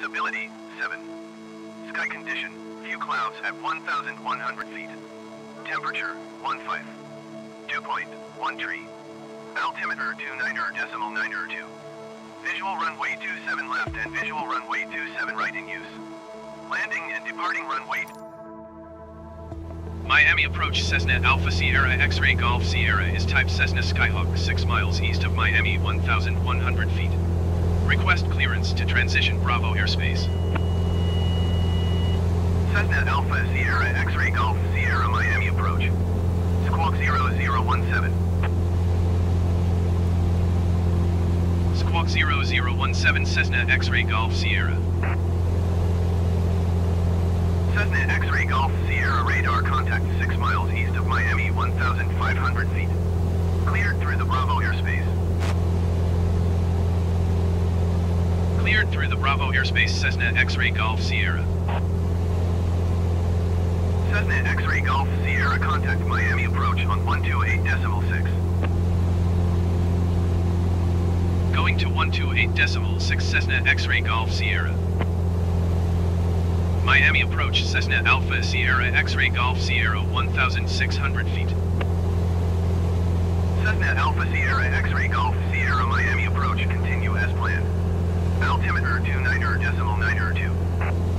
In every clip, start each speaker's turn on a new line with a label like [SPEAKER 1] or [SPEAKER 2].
[SPEAKER 1] Visibility 7. Sky condition. Few clouds at 1,100 feet. Temperature 15. Dew point 1 tree. Altimeter 29er decimal 9er 2. Visual runway 27 left and visual runway 27 right in use. Landing and departing runway
[SPEAKER 2] Miami approach Cessna Alpha Sierra X-ray Golf Sierra is type Cessna Skyhawk 6 miles east of Miami 1,100 feet. Request clearance to transition Bravo airspace.
[SPEAKER 1] Cessna Alpha Sierra X-ray Golf Sierra Miami approach. Squawk 0017.
[SPEAKER 2] Squawk 0017 Cessna X-ray Golf Sierra.
[SPEAKER 1] Cessna X-ray Golf Sierra radar contact 6 miles east of Miami 1,500 feet. Cleared through the Bravo airspace.
[SPEAKER 2] Cleared through the Bravo airspace Cessna X-ray Golf Sierra.
[SPEAKER 1] Cessna X-ray Golf Sierra contact Miami approach on 128.6.
[SPEAKER 2] Going to 128.6 Cessna X-ray Golf Sierra. Miami approach Cessna Alpha Sierra X-ray Golf Sierra 1,600 feet.
[SPEAKER 1] Cessna Alpha Sierra X-ray Golf Sierra Miami approach continue as planned. Altimeter 29er decimal 9er 2.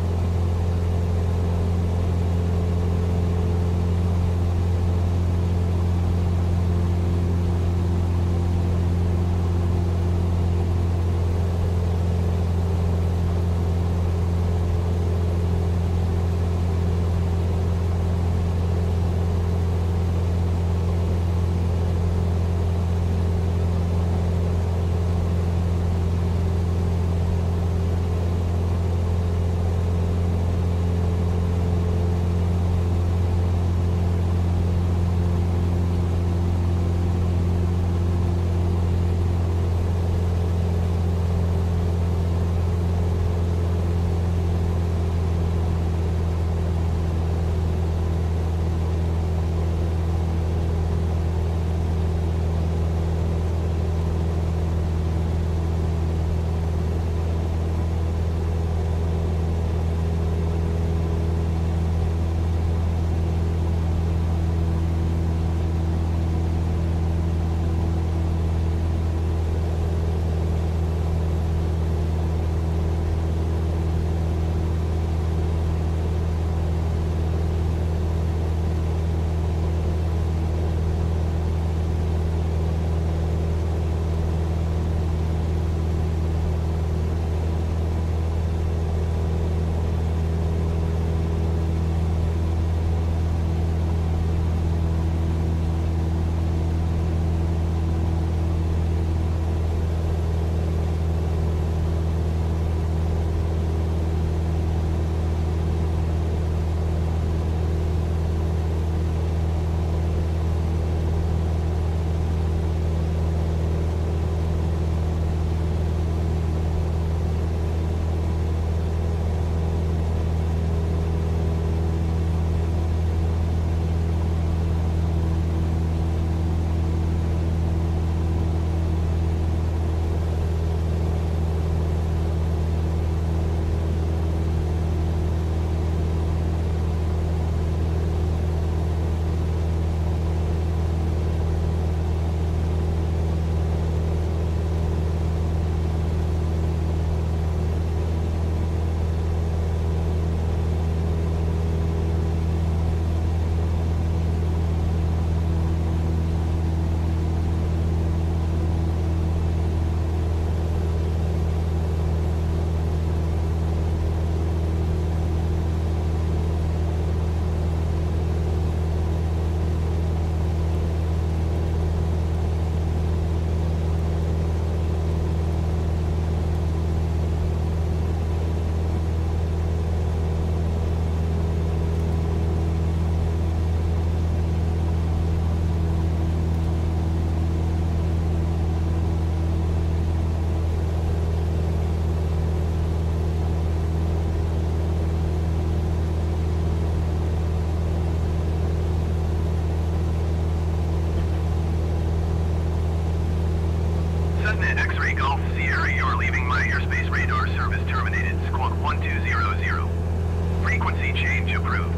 [SPEAKER 1] Golf Sierra, you are leaving my airspace radar service terminated. Squawk 1200. Frequency change approved.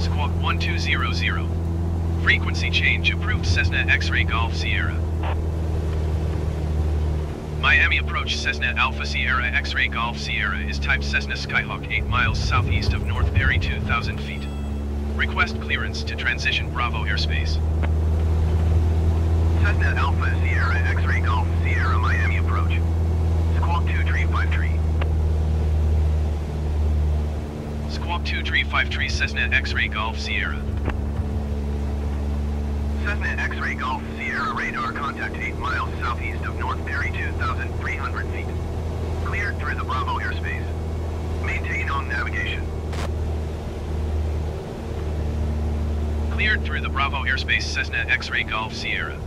[SPEAKER 2] Squawk 1200. Frequency change approved Cessna X-ray Golf Sierra. Miami approach Cessna Alpha Sierra X-ray Golf Sierra is type Cessna Skyhawk 8 miles southeast of North Perry 2000 feet. Request clearance to transition Bravo airspace.
[SPEAKER 1] Cessna Alpha Sierra X-Ray Golf Sierra Miami approach. Squawk 2353.
[SPEAKER 2] Squawk 2353 Cessna X-Ray Golf Sierra.
[SPEAKER 1] Cessna X-Ray Golf Sierra radar contact 8 miles southeast of North Perry 2,300 feet. Cleared through the Bravo airspace. Maintain on navigation.
[SPEAKER 2] Cleared through the Bravo airspace Cessna X-Ray Golf Sierra.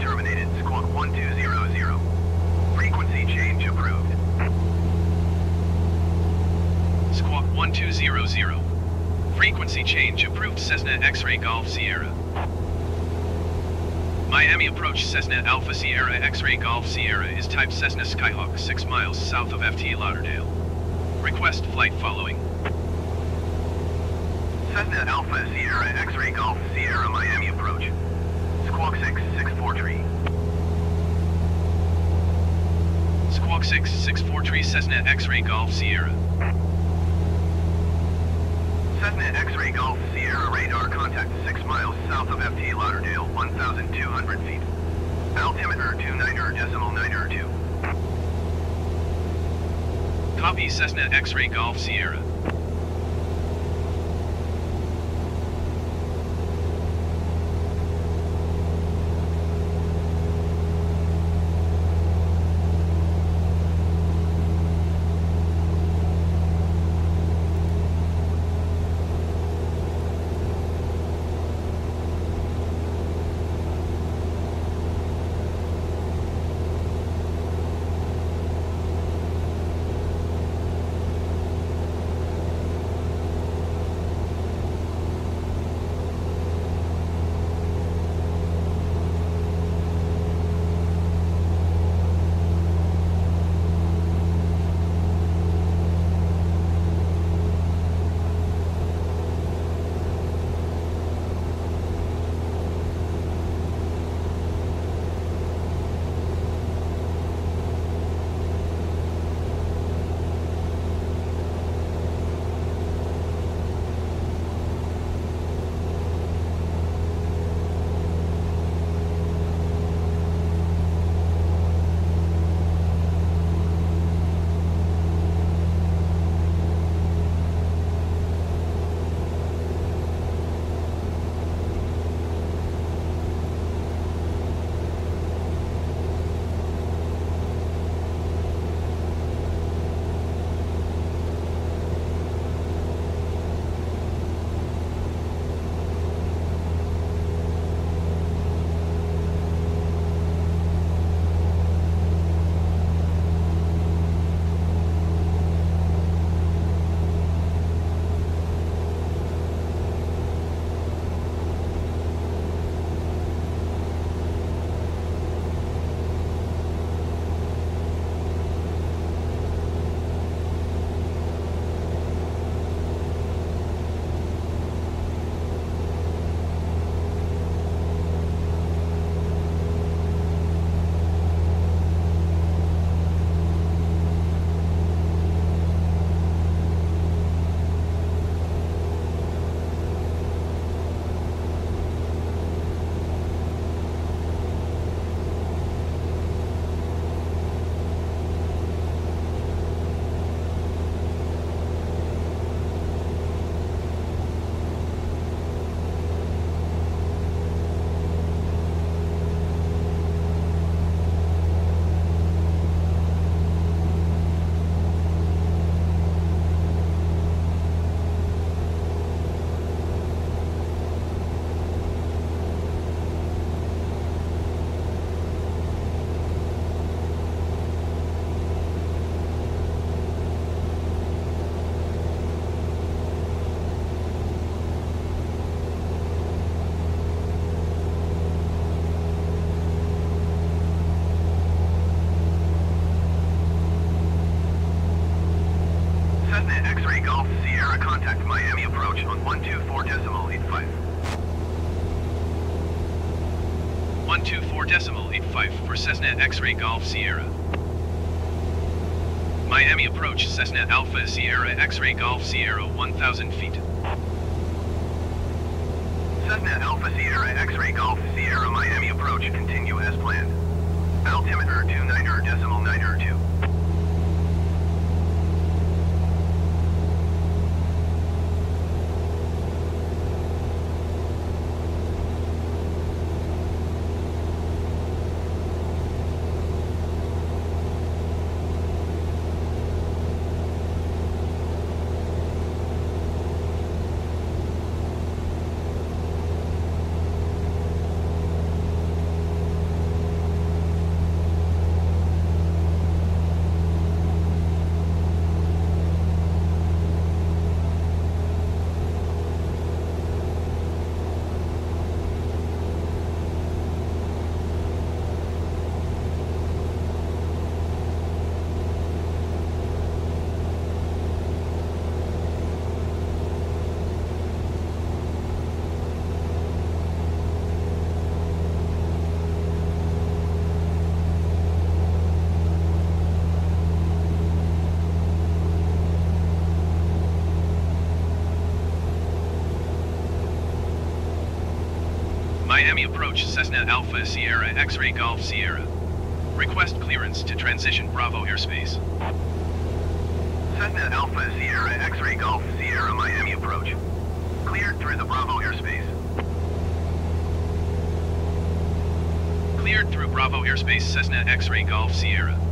[SPEAKER 1] Terminated. Squawk 1200. Frequency change approved.
[SPEAKER 2] Squawk 1200. Frequency change approved Cessna X-Ray Golf Sierra. Miami approach Cessna Alpha Sierra X-Ray Golf Sierra is type Cessna Skyhawk 6 miles south of FT Lauderdale. Request flight following.
[SPEAKER 1] Cessna Alpha Sierra X-Ray Golf Sierra Miami approach. Squawk 6643.
[SPEAKER 2] Squawk 6 643 Cessna X-Ray Golf Sierra.
[SPEAKER 1] Cessna X-Ray Golf Sierra radar contact 6 miles south of FT Lauderdale, 1,200 feet. Altimeter 29er decimal 9er 2.
[SPEAKER 2] Copy Cessna X-Ray Golf Sierra.
[SPEAKER 1] Approach on 124 decimal 85.
[SPEAKER 2] 124 decimal 85 for Cessna X-Ray Golf Sierra. Miami approach Cessna Alpha Sierra X-Ray Golf Sierra 1000 feet.
[SPEAKER 1] Cessna Alpha Sierra X-Ray Golf Sierra Miami approach continue as planned. Altimeter 29er decimal 9er 2.
[SPEAKER 2] Miami approach Cessna Alpha Sierra X-Ray Golf Sierra. Request clearance to transition Bravo airspace.
[SPEAKER 1] Cessna Alpha Sierra X-Ray Golf Sierra Miami approach. Cleared through the Bravo airspace.
[SPEAKER 2] Cleared through Bravo airspace Cessna X-Ray Golf Sierra.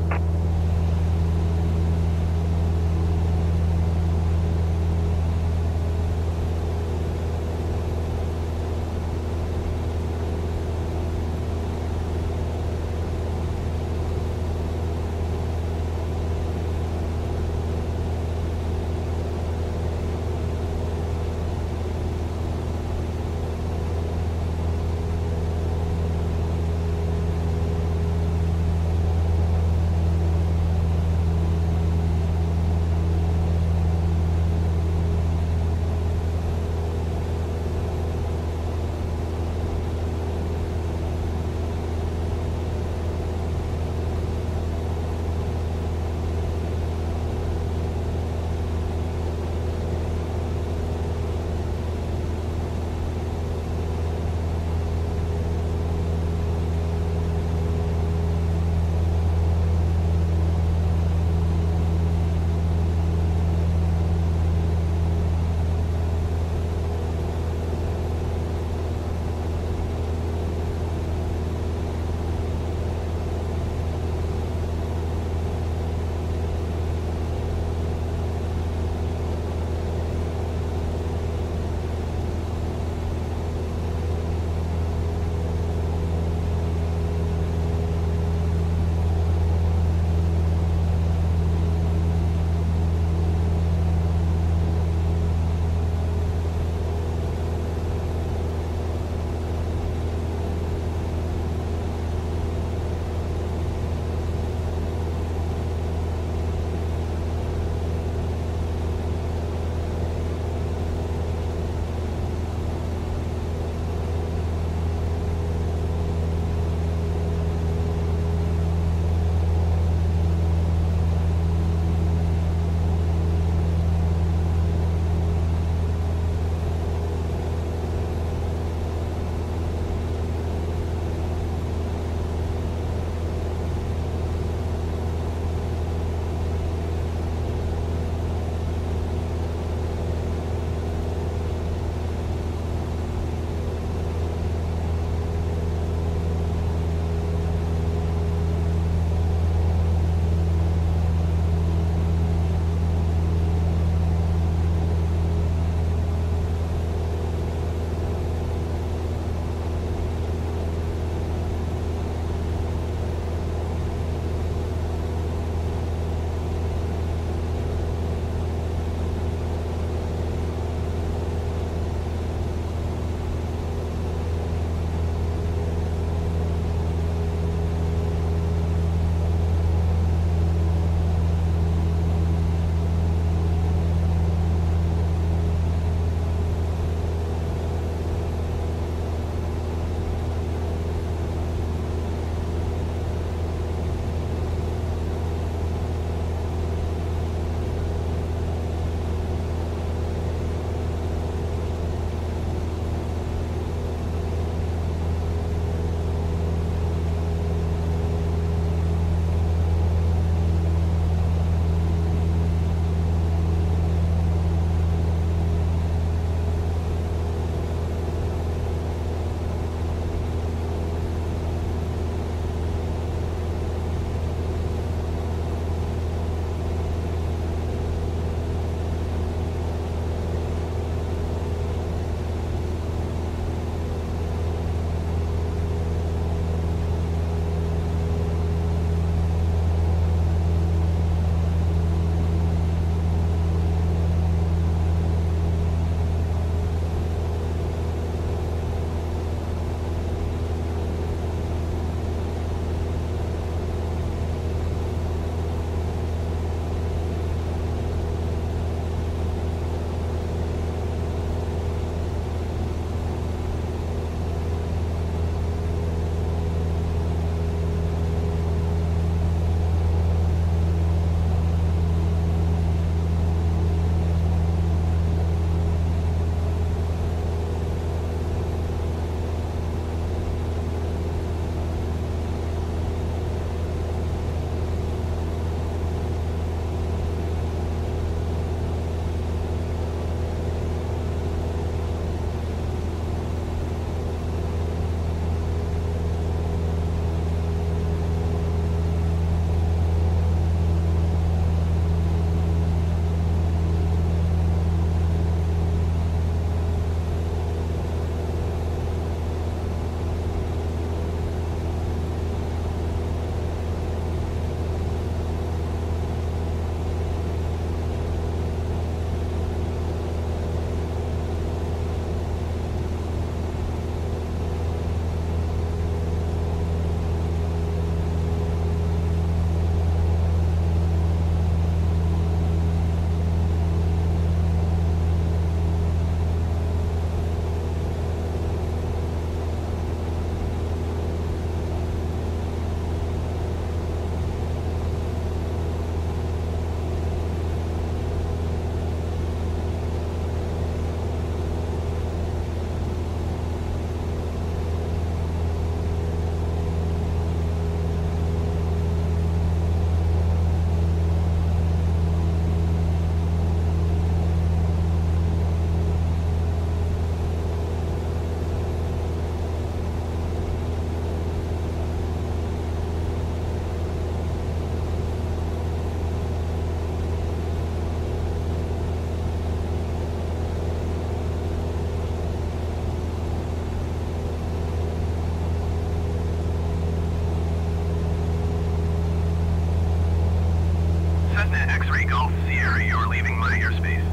[SPEAKER 1] Golf Sierra, you're leaving my airspace.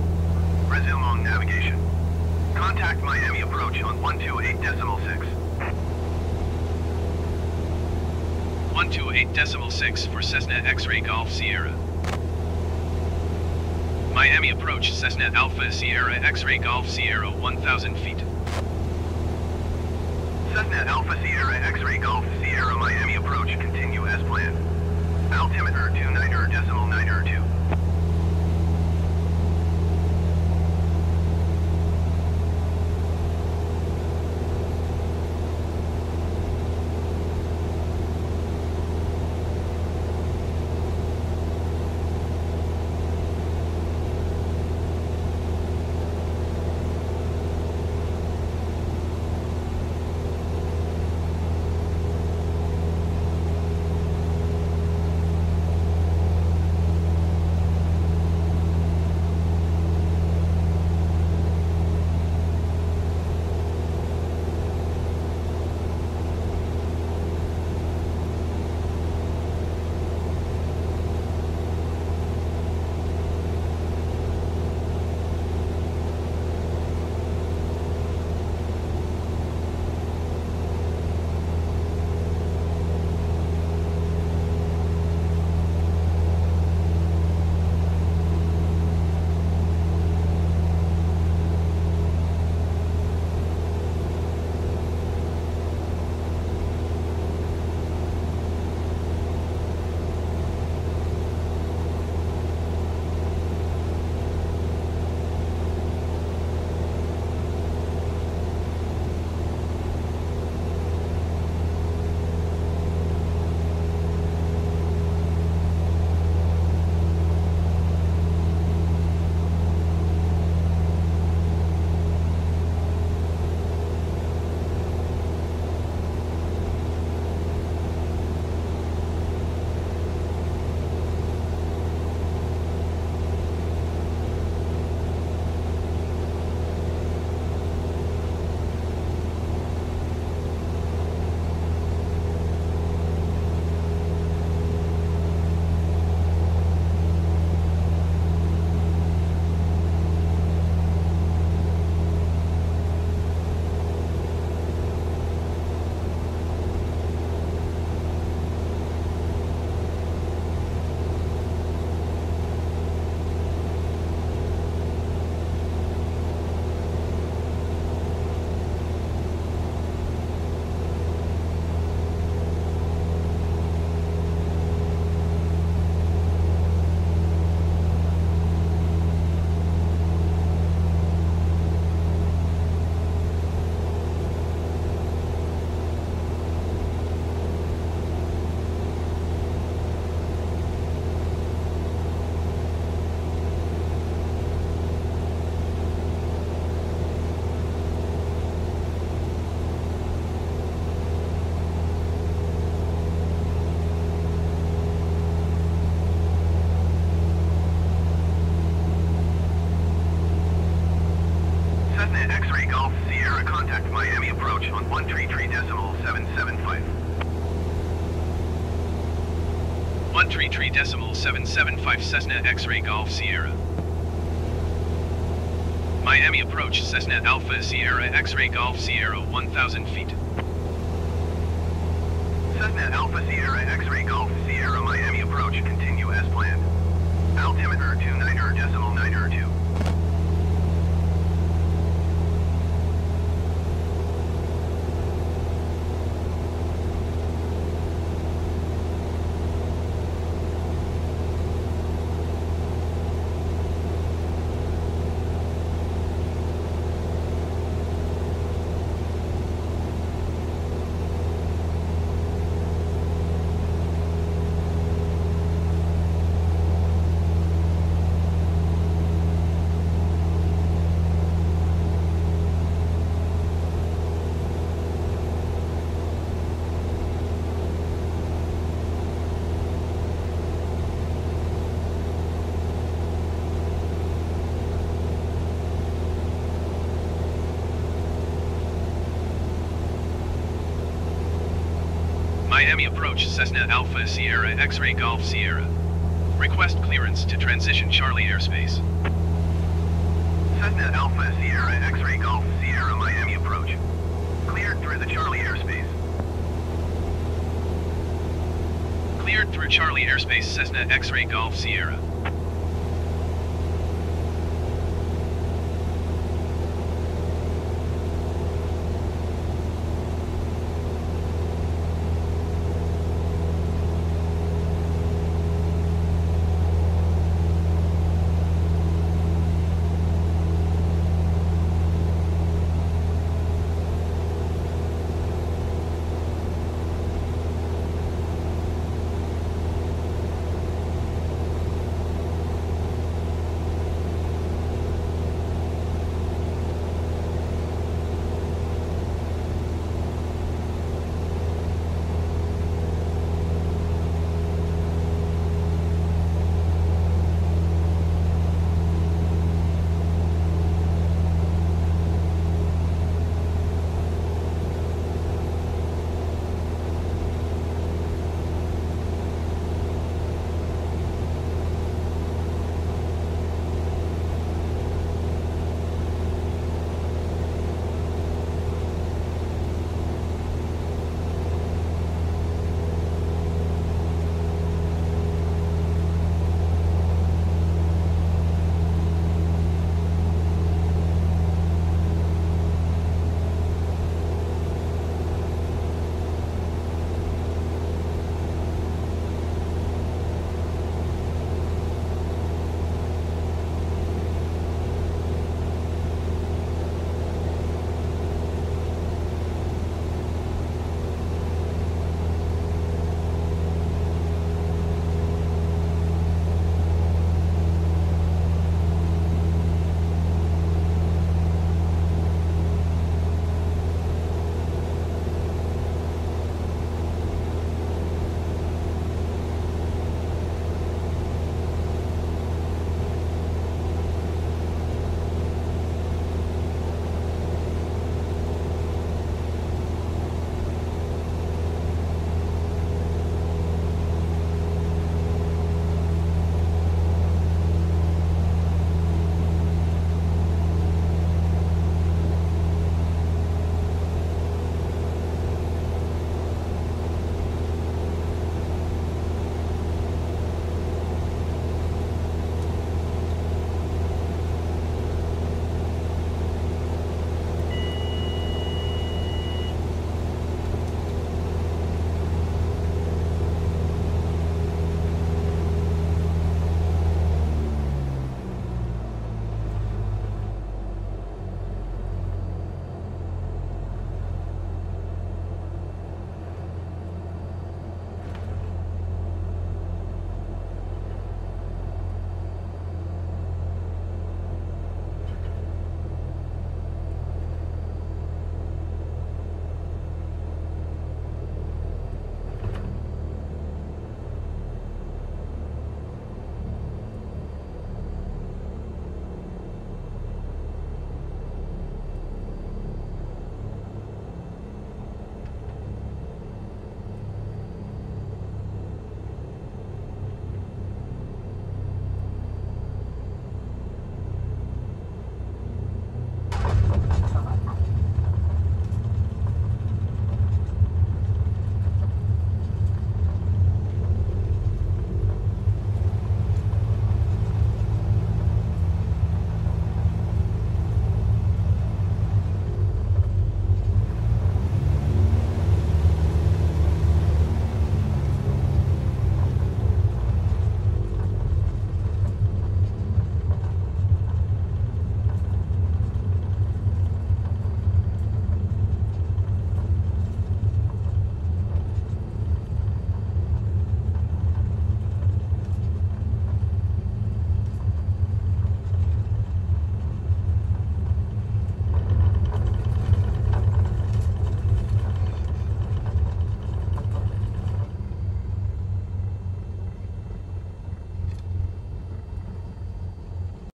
[SPEAKER 1] Resume on navigation. Contact Miami approach on 128.6.
[SPEAKER 2] 128.6 for Cessna X-Ray Golf Sierra. Miami approach Cessna Alpha Sierra X-Ray Golf Sierra 1000 feet.
[SPEAKER 1] Cessna Alpha Sierra X-Ray Golf Sierra Miami approach continue as planned. Altimeter 29er decimal 9er 2. Contact Miami approach on 133 decimal 775.
[SPEAKER 2] 133 decimal 775 Cessna X-Ray Golf Sierra. Miami approach Cessna Alpha Sierra X-Ray Golf Sierra 1000 feet.
[SPEAKER 1] Cessna Alpha Sierra X-Ray Golf Sierra Miami approach continue as planned. Altimeter 29er decimal 9er 2.
[SPEAKER 2] Miami approach Cessna Alpha Sierra X-Ray Golf Sierra. Request clearance to transition Charlie airspace.
[SPEAKER 1] Cessna Alpha Sierra X-Ray Golf Sierra Miami approach. Cleared through the Charlie airspace.
[SPEAKER 2] Cleared through Charlie airspace Cessna X-Ray Golf Sierra.